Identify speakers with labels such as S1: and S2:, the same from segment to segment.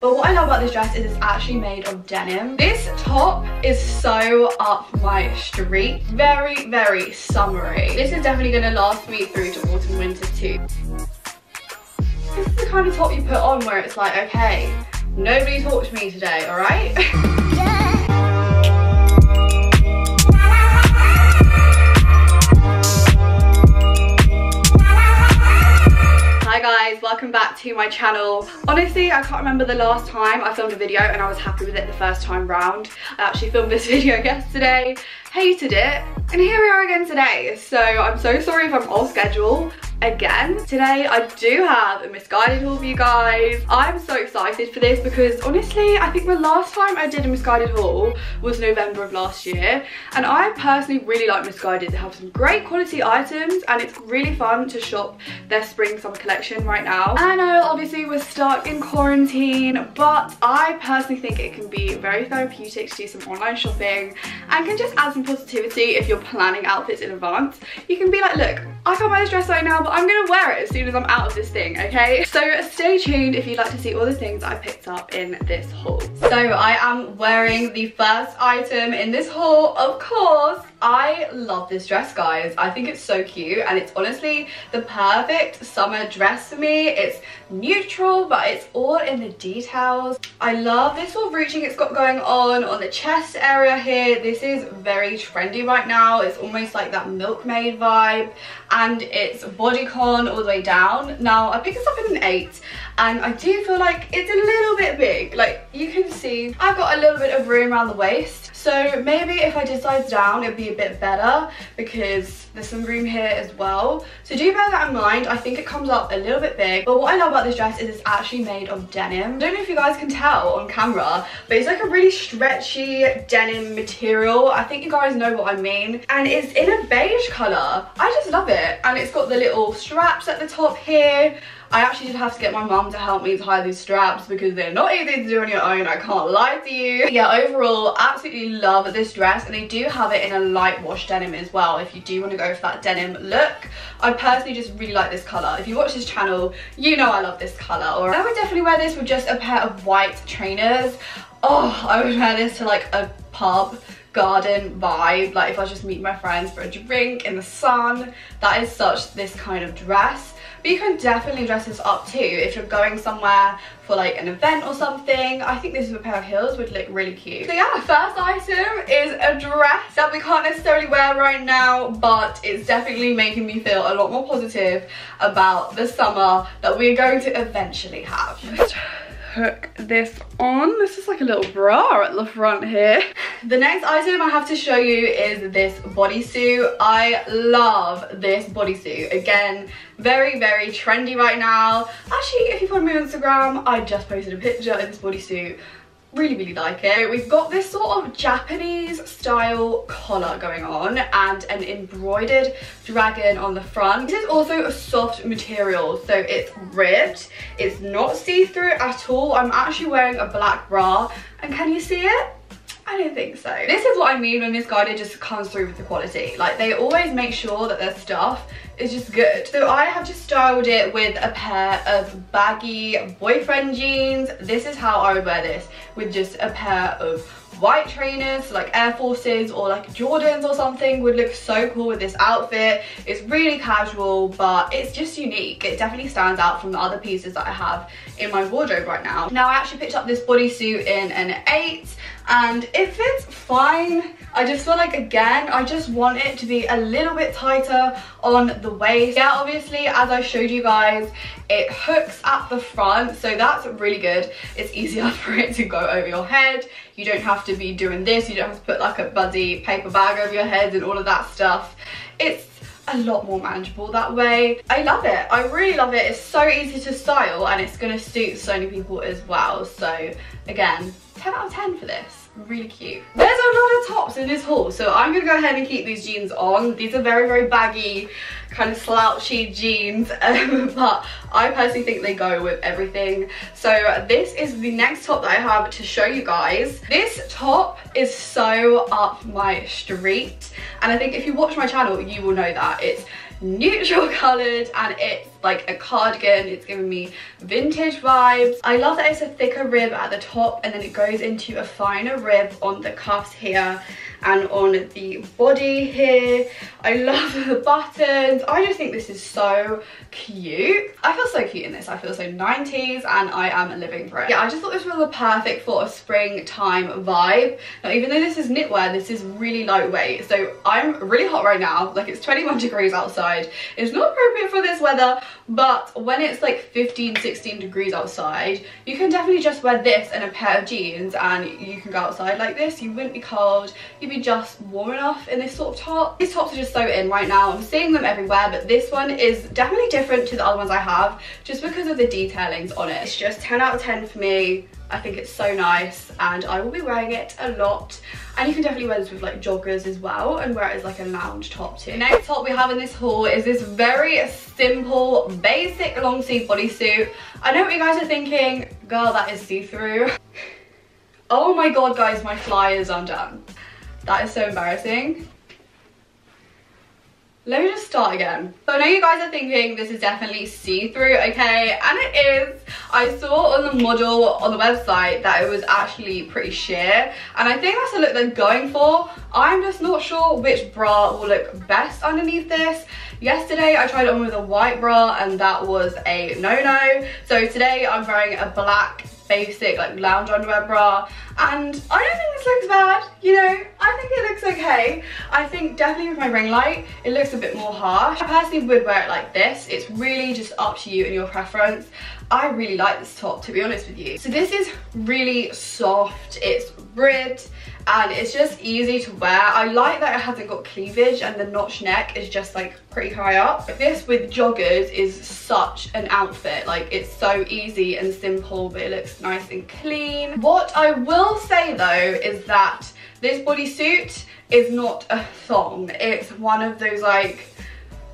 S1: But what I love about this dress is it's actually made of denim. This top is so up my street. Very, very summery. This is definitely gonna last me through to autumn, winter too. This is the kind of top you put on where it's like, okay, nobody talk to me today, all guys, welcome back to my channel. Honestly, I can't remember the last time I filmed a video and I was happy with it the first time round. I actually filmed this video yesterday, hated it, and here we are again today. So I'm so sorry if I'm off schedule again. Today I do have a Missguided haul for you guys. I'm so excited for this because honestly I think the last time I did a Missguided haul was November of last year and I personally really like Missguided. They have some great quality items and it's really fun to shop their spring summer collection right now. I know obviously we're stuck in quarantine but I personally think it can be very therapeutic to do some online shopping and can just add some positivity if you're planning outfits in advance. You can be like look I can't wear this dress right now but I'm gonna wear it as soon as I'm out of this thing, okay? So stay tuned if you'd like to see all the things I picked up in this haul. So I am wearing the first item in this haul, of course. I love this dress, guys. I think it's so cute and it's honestly the perfect summer dress for me. It's neutral, but it's all in the details. I love this sort of ruching it's got going on on the chest area here. This is very trendy right now. It's almost like that milkmaid vibe and it's bodycon all the way down. Now, I picked this up in an 8 and I do feel like it's a little bit big. Like, you can see I've got a little bit of room around the waist. So maybe if I did size down, it'd be a bit better because there's some room here as well. So do bear that in mind. I think it comes up a little bit big. But what I love about this dress is it's actually made of denim. I don't know if you guys can tell on camera, but it's like a really stretchy denim material. I think you guys know what I mean. And it's in a beige colour. I just love it. And it's got the little straps at the top here. I actually did have to get my mum to help me tie these straps because they're not easy to do on your own, I can't lie to you. Yeah, overall, absolutely love this dress and they do have it in a light wash denim as well if you do want to go for that denim look. I personally just really like this colour. If you watch this channel, you know I love this colour. Or I would definitely wear this with just a pair of white trainers. Oh, I would wear this to like a pub garden vibe like if I was just meeting my friends for a drink in the sun that is such this kind of dress but you can definitely dress this up too if you're going somewhere for like an event or something. I think this is a pair of heels would look really cute. So yeah, first item is a dress that we can't necessarily wear right now, but it's definitely making me feel a lot more positive about the summer that we're going to eventually have hook this on. This is like a little bra at the front here. The next item I have to show you is this bodysuit. I love this bodysuit. Again, very, very trendy right now. Actually, if you follow me on Instagram, I just posted a picture in this bodysuit really really like it. We've got this sort of japanese style collar going on and an embroidered dragon on the front. This is also a soft material so it's ribbed. It's not see-through at all. I'm actually wearing a black bra. And can you see it? I don't think so. This is what I mean when Missguided just comes through with the quality. Like they always make sure that their stuff is just good. So I have just styled it with a pair of baggy boyfriend jeans. This is how I would wear this with just a pair of white trainers like air forces or like jordans or something would look so cool with this outfit it's really casual but it's just unique it definitely stands out from the other pieces that i have in my wardrobe right now now i actually picked up this bodysuit in an eight and it fits fine I just feel like again I just want it to be a little bit tighter on the waist yeah obviously as I showed you guys it hooks at the front so that's really good it's easier for it to go over your head you don't have to be doing this you don't have to put like a buddy paper bag over your head and all of that stuff it's a lot more manageable that way. I love it. I really love it. It's so easy to style and it's going to suit so many people as well. So again, 10 out of 10 for this really cute. There's a lot of tops in this haul, so I'm gonna go ahead and keep these jeans on. These are very, very baggy, kind of slouchy jeans, um, but I personally think they go with everything. So this is the next top that I have to show you guys. This top is so up my street, and I think if you watch my channel, you will know that. It's neutral coloured and it's like a cardigan. It's giving me vintage vibes. I love that it's a thicker rib at the top and then it goes into a finer rib on the cuffs here and on the body here. I love the buttons. I just think this is so cute. I feel so cute in this. I feel so 90s and I am living for it. Yeah, I just thought this was the perfect for a springtime vibe. Now, even though this is knitwear, this is really lightweight. So I'm really hot right now. Like it's 21 degrees outside. It's not appropriate for this weather, but when it's like 15, 16 degrees outside, you can definitely just wear this and a pair of jeans and you can go outside like this. You wouldn't be cold. Be just warm enough in this sort of top. These tops are just so in right now. I'm seeing them everywhere, but this one is definitely different to the other ones I have just because of the detailings on it. It's just 10 out of 10 for me. I think it's so nice and I will be wearing it a lot. And you can definitely wear this with like joggers as well and wear it as like a lounge top too. The next top we have in this haul is this very simple, basic long sleeve bodysuit. I know what you guys are thinking, girl, that is see-through. oh my god, guys, my fly is undone. That is so embarrassing. Let me just start again. So I know you guys are thinking this is definitely see-through, okay? And it is. I saw on the model on the website that it was actually pretty sheer. And I think that's the look they're going for. I'm just not sure which bra will look best underneath this. Yesterday I tried it on with a white bra and that was a no-no. So today I'm wearing a black basic like lounge underwear bra. And I don't think this looks bad you know? I think it looks okay. I think definitely with my ring light it looks a bit more harsh. I personally would wear it like this. It's really just up to you and your preference. I really like this top to be honest with you. So this is really soft. It's ribbed and it's just easy to wear. I like that it hasn't got cleavage and the notch neck is just like pretty high up. This with joggers is such an outfit. Like it's so easy and simple but it looks nice and clean. What I will say though is that this bodysuit is not a thong. It's one of those like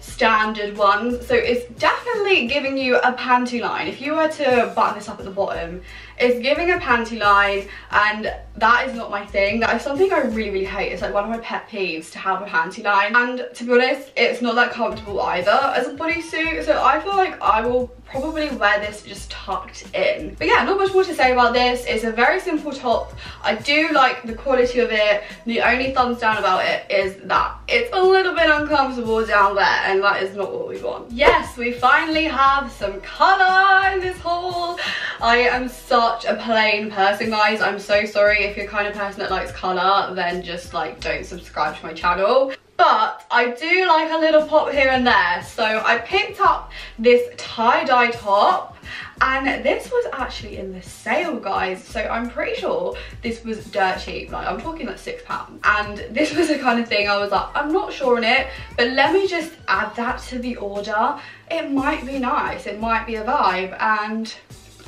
S1: standard ones. So it's definitely giving you a panty line. If you were to button this up at the bottom, it's giving a panty line and that is not my thing. That is something I really, really hate. It's like one of my pet peeves to have a panty line. And to be honest, it's not that comfortable either as a bodysuit. So I feel like I will probably wear this just tucked in. But yeah, not much more to say about this. It's a very simple top. I do like the quality of it. The only thumbs down about it is that it's a little bit uncomfortable down there and that is not what we want. Yes, we finally have some colour in this haul. I am such a plain person, guys. I'm so sorry if you're kind of person that likes colour, then just like don't subscribe to my channel. But I do like a little pop here and there. So I picked up this tie-dye top and this was actually in the sale guys. So i'm pretty sure this was dirt cheap. Like i'm talking like six pounds. And this was the kind of thing i was like i'm not sure on it but let me just add that to the order. It might be nice. It might be a vibe. And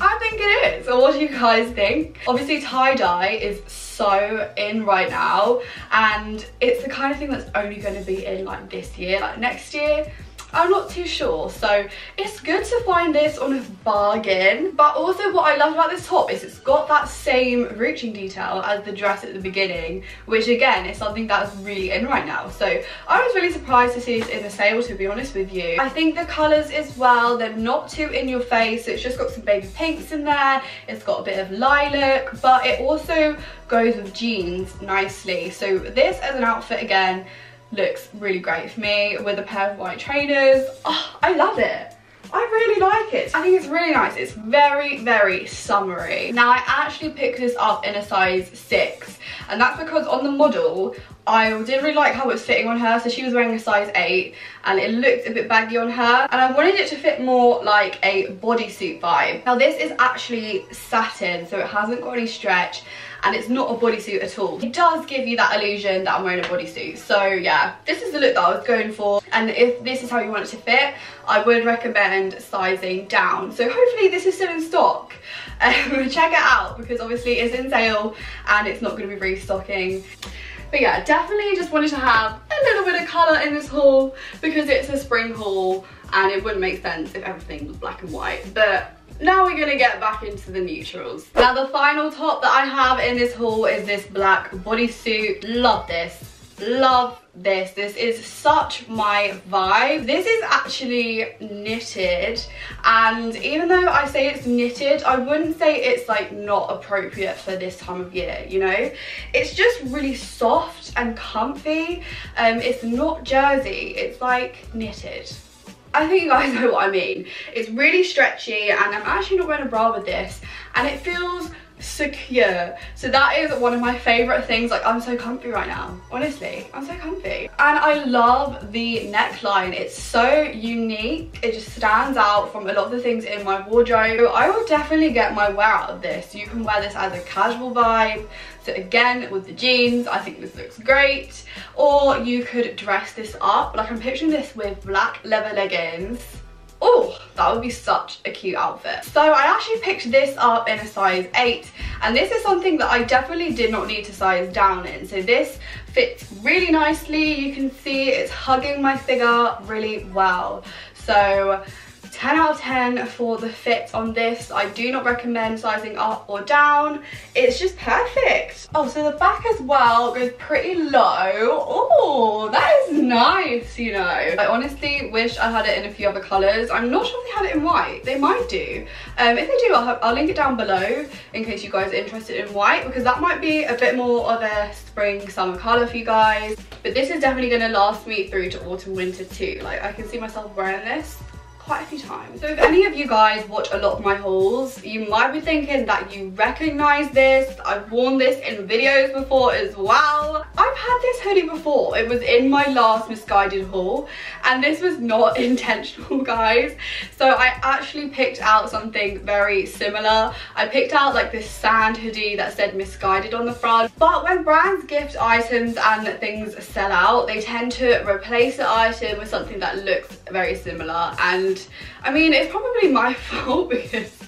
S1: I think it is. So what do you guys think? Obviously tie-dye is so in right now and it's the kind of thing that's only going to be in like this year. Like next year, I'm not too sure. So it's good to find this on a bargain. But also what I love about this top is it's got that same ruching detail as the dress at the beginning, which again is something that's really in right now. So I was really surprised to see this in the sale, to be honest with you. I think the colours as well, they're not too in your face. It's just got some baby pinks in there. It's got a bit of lilac, but it also goes with jeans nicely. So this as an outfit again, looks really great for me with a pair of white trainers. Oh, I love it. I really like it. I think it's really nice. It's very, very summery. Now, I actually picked this up in a size 6. And that's because on the model, I didn't really like how it was fitting on her. So she was wearing a size 8 and it looked a bit baggy on her. And I wanted it to fit more like a bodysuit vibe. Now, this is actually satin, so it hasn't got any stretch and it's not a bodysuit at all. It does give you that illusion that I'm wearing a bodysuit. So yeah, this is the look that I was going for. And if this is how you want it to fit, I would recommend sizing down. So hopefully this is still in stock. Um, check it out because obviously it's in sale and it's not going to be restocking. But yeah, definitely just wanted to have a little bit of colour in this haul because it's a spring haul and it wouldn't make sense if everything was black and white. But now we're gonna get back into the neutrals. Now the final top that I have in this haul is this black bodysuit. Love this. Love this. This is such my vibe. This is actually knitted and even though I say it's knitted, I wouldn't say it's like not appropriate for this time of year, you know? It's just really soft and comfy. Um, it's not jersey, it's like knitted. I think you guys know what I mean. It's really stretchy and I'm actually not wearing a bra with this and it feels secure. So that is one of my favorite things. Like I'm so comfy right now. Honestly, I'm so comfy. And I love the neckline. It's so unique. It just stands out from a lot of the things in my wardrobe. I will definitely get my wear out of this. You can wear this as a casual vibe. So again, with the jeans, I think this looks great. Or you could dress this up. Like I'm picturing this with black leather leggings oh, that would be such a cute outfit. So I actually picked this up in a size 8 and this is something that I definitely did not need to size down in. So this fits really nicely. You can see it's hugging my figure really well. So 10 out of 10 for the fit on this. I do not recommend sizing up or down. It's just perfect. Oh, so the back as well goes pretty low. Oh, that is nice, you know. I honestly wish I had it in a few other colours. I'm not sure if they had it in white. They might do. Um, if they do, I'll, I'll link it down below in case you guys are interested in white because that might be a bit more of a spring summer colour for you guys. But this is definitely going to last me through to autumn winter too. Like I can see myself wearing this quite a few times. So if any of you guys watch a lot of my hauls, you might be thinking that you recognize this. I've worn this in videos before as well. I've had this hoodie before. It was in my last Missguided haul and this was not intentional guys. So I actually picked out something very similar. I picked out like this sand hoodie that said Missguided on the front. But when brands gift items and things sell out, they tend to replace the item with something that looks very similar and and I mean it's probably my fault because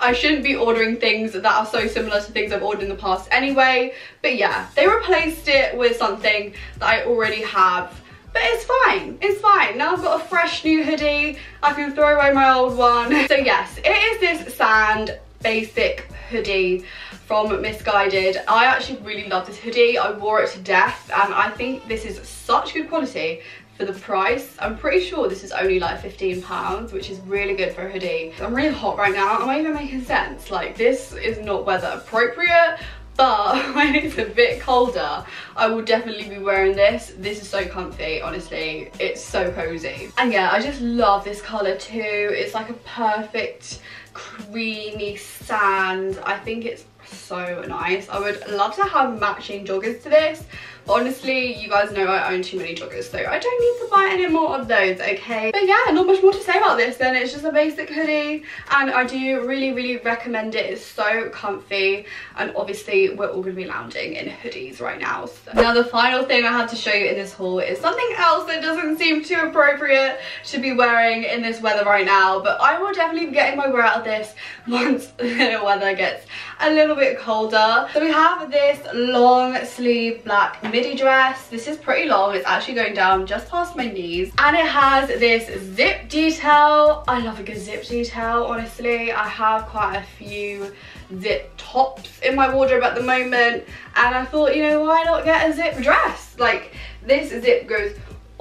S1: I shouldn't be ordering things that are so similar to things I've ordered in the past anyway. But yeah they replaced it with something that I already have. But it's fine it's fine. Now I've got a fresh new hoodie I can throw away my old one. So yes it is this sand basic hoodie from Missguided. I actually really love this hoodie. I wore it to death and I think this is such good quality for the price. I'm pretty sure this is only like 15 pounds, which is really good for a hoodie. I'm really hot right now. Am I even making sense? Like this is not weather appropriate, but when it's a bit colder I will definitely be wearing this this is so comfy honestly it's so cozy and yeah I just love this color too it's like a perfect creamy sand I think it's so nice I would love to have matching joggers to this honestly you guys know I own too many joggers so I don't need to buy any more of those okay? But yeah not much more to say about this then. It's just a basic hoodie and I do really really recommend it. It's so comfy and obviously we're all gonna be lounging in hoodies right now so. now the final thing I have to show you in this haul is something else that doesn't seem too appropriate to be wearing in this weather right now but I will definitely be getting my wear out of this once the weather gets a little bit colder so we have this long sleeve black midi dress. This is pretty long. It's actually going down just past my knees. And it has this zip detail. I love a good zip detail, honestly. I have quite a few zip tops in my wardrobe at the moment. And I thought, you know, why not get a zip dress? Like, this zip goes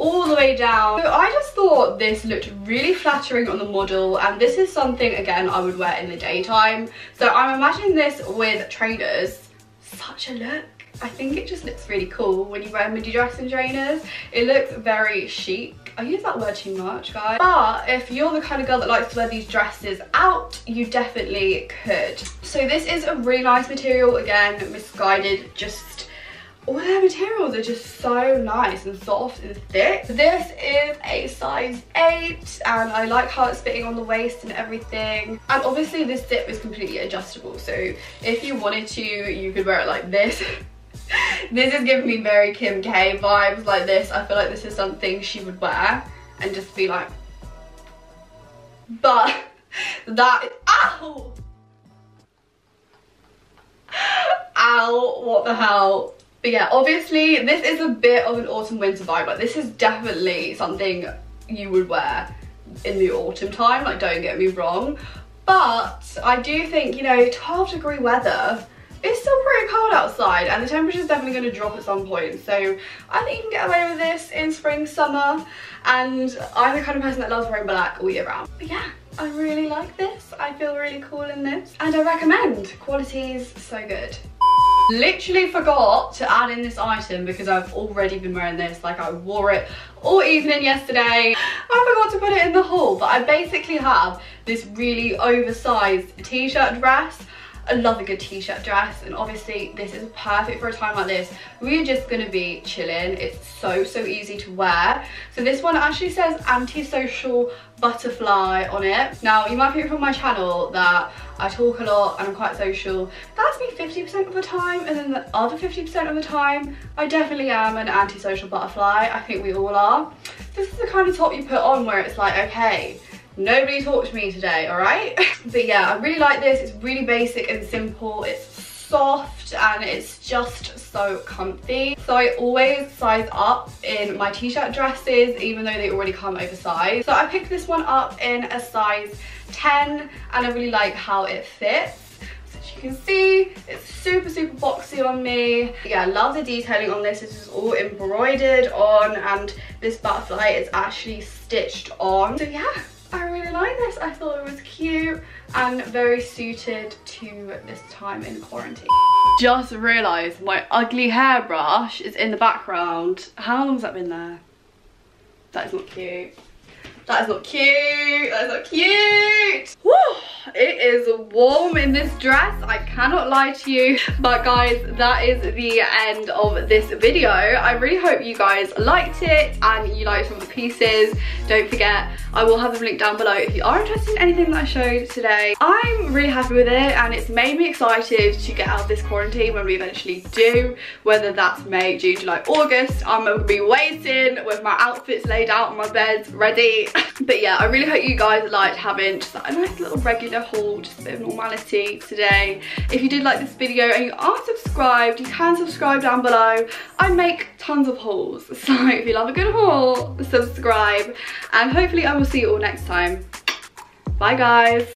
S1: all the way down. So I just thought this looked really flattering on the model and this is something again I would wear in the daytime. So I'm imagining this with trainers. Such a look. I think it just looks really cool when you wear midi dress and trainers. It looks very chic. I use that word too much, guys. But if you're the kind of girl that likes to wear these dresses out, you definitely could. So this is a really nice material. Again, Missguided, just all their materials are just so nice and soft and thick. This is a size 8 and I like how it's fitting on the waist and everything. And obviously this zip is completely adjustable so if you wanted to you could wear it like this this is giving me very Kim K vibes like this. I feel like this is something she would wear and just be like, but that, ow! Ow, what the hell? But yeah, obviously this is a bit of an autumn winter vibe. Like this is definitely something you would wear in the autumn time, like don't get me wrong. But I do think, you know, 12 degree weather it's still pretty cold outside and the temperature is definitely going to drop at some point. So I think you can get away with this in spring, summer. And I'm the kind of person that loves wearing black all year round. But yeah, I really like this. I feel really cool in this. And I recommend. Quality is so good. Literally forgot to add in this item because I've already been wearing this. Like I wore it all evening yesterday. I forgot to put it in the haul, but I basically have this really oversized t-shirt dress I love a good t-shirt dress and obviously this is perfect for a time like this. We're just gonna be chilling. It's so, so easy to wear. So this one actually says anti-social butterfly on it. Now you might think from my channel that I talk a lot and I'm quite social. That's me 50% of the time and then the other 50% of the time I definitely am an anti-social butterfly. I think we all are. This is the kind of top you put on where it's like, okay, nobody talk to me today, all right? but yeah, I really like this. It's really basic and simple. It's soft and it's just so comfy. So I always size up in my t-shirt dresses even though they already come oversized. So I picked this one up in a size 10 and I really like how it fits. So as you can see, it's super, super boxy on me. Yeah, I love the detailing on this. This is all embroidered on and this butterfly is actually stitched on. So yeah, I this. I thought it was cute and very suited to this time in quarantine. Just realised my ugly hairbrush is in the background. How long has that been there? That is not cute. That is not cute. That is not cute. Woo! It is warm in this dress. I cannot lie to you. But guys, that is the end of this video. I really hope you guys liked it and you liked some of the pieces. Don't forget, I will have them linked down below if you are interested in anything that I showed today. I'm really happy with it and it's made me excited to get out of this quarantine when we eventually do. Whether that's May, June, July, August. I'm gonna be waiting with my outfits laid out on my beds ready. but yeah, I really hope you guys liked having just a nice little regular haul, just a bit of normality today. If you did like this video and you aren't subscribed, you can subscribe down below. I make tons of hauls, so if you love a good haul, subscribe. And hopefully I will see you all next time. Bye guys.